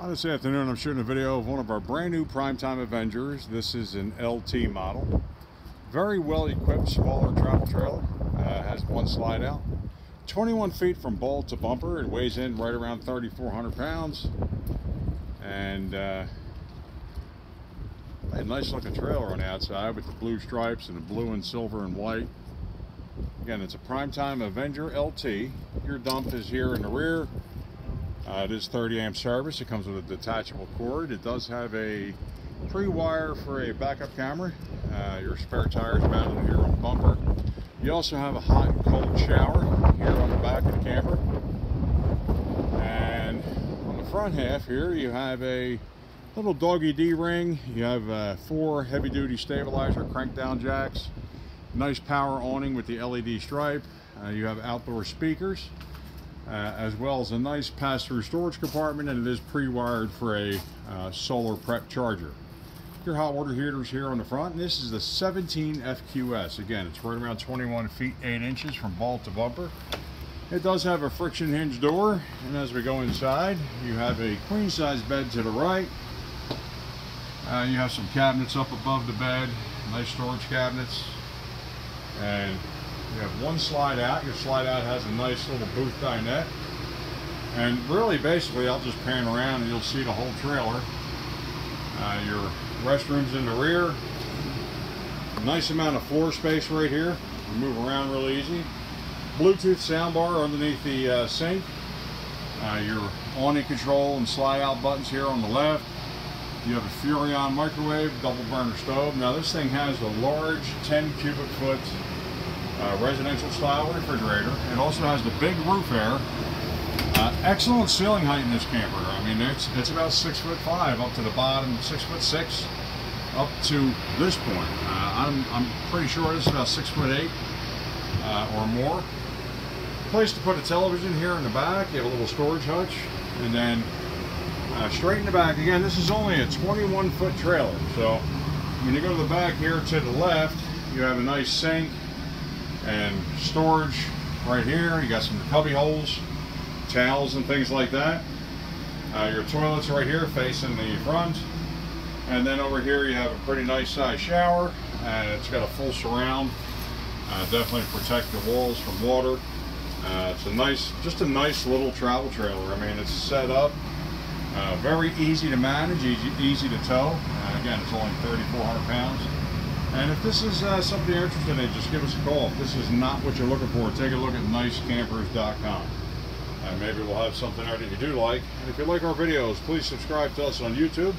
On this afternoon, I'm shooting a video of one of our brand new Primetime Avengers. This is an LT model. Very well equipped, smaller travel trailer. Uh, has one slide out. 21 feet from ball to bumper. It weighs in right around 3,400 pounds. And uh, a nice looking trailer on the outside with the blue stripes and the blue and silver and white. Again, it's a Primetime Avenger LT. Your dump is here in the rear. Uh, it is 30 amp service. It comes with a detachable cord. It does have a pre-wire for a backup camera. Uh, your spare tires mounted here on the bumper. You also have a hot and cold shower here on the back of the camper. And on the front half here, you have a little doggy D-ring. You have uh, four heavy-duty stabilizer crank down jacks. Nice power awning with the LED stripe. Uh, you have outdoor speakers as well as a nice pass-through storage compartment and it is pre-wired for a uh, solar prep charger. Your hot water heaters here on the front and this is the 17 FQS. Again, it's right around 21 feet 8 inches from ball to bumper. It does have a friction hinge door and as we go inside you have a queen size bed to the right. Uh, you have some cabinets up above the bed, nice storage cabinets and you have one slide out. Your slide out has a nice little booth dinette. And really, basically, I'll just pan around and you'll see the whole trailer. Uh, your restrooms in the rear. Nice amount of floor space right here. You move around real easy. Bluetooth soundbar underneath the uh, sink. Uh, your awning control and slide out buttons here on the left. You have a Furrion microwave, double burner stove. Now this thing has a large 10 cubic foot uh, residential style refrigerator. It also has the big roof air. Uh, excellent ceiling height in this camper. I mean, it's it's about six foot five up to the bottom, six foot six up to this point. Uh, I'm I'm pretty sure this is about six foot eight uh, or more. Place to put a television here in the back. You have a little storage hutch, and then uh, straight in the back. Again, this is only a 21 foot trailer, so when you go to the back here to the left, you have a nice sink and storage right here. You got some cubby holes, towels and things like that. Uh, your toilets right here facing the front. And then over here you have a pretty nice size shower and it's got a full surround. Uh, definitely protect the walls from water. Uh, it's a nice, just a nice little travel trailer. I mean, it's set up uh, very easy to manage, easy, easy to tow. Uh, again, it's only 3,400 pounds. And if this is uh, something you're interested in, just give us a call. If this is not what you're looking for, take a look at nicecampers.com. And maybe we'll have something there that you do like. And if you like our videos, please subscribe to us on YouTube.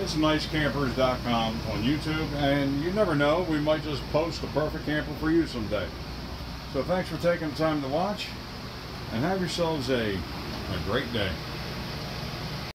It's nicecampers.com on YouTube. And you never know, we might just post the perfect camper for you someday. So thanks for taking the time to watch. And have yourselves a, a great day.